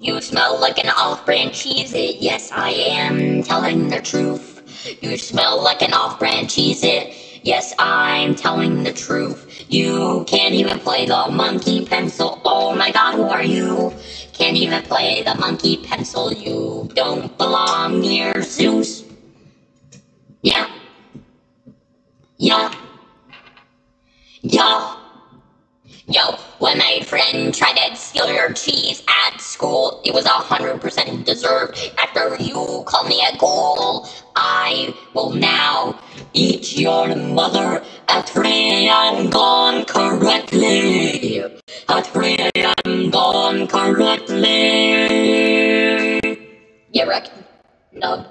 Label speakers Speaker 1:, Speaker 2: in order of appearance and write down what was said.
Speaker 1: You smell like an off-brand Cheez-It. Yes, I am telling the truth. You smell like an off-brand Cheez-It. Yes, I'm telling the truth. You can't even play the monkey pencil. Oh my god, who are you? Can't even play the monkey pencil. You don't belong near Zeus. Yeah. Yeah. Yeah. Yo, when my friend tried to steal your cheese at school, it was a hundred percent deserved. After you called me a ghoul, I will now eat your mother at three a.m. gone correctly. At three a.m. gone correctly. You reckon? No.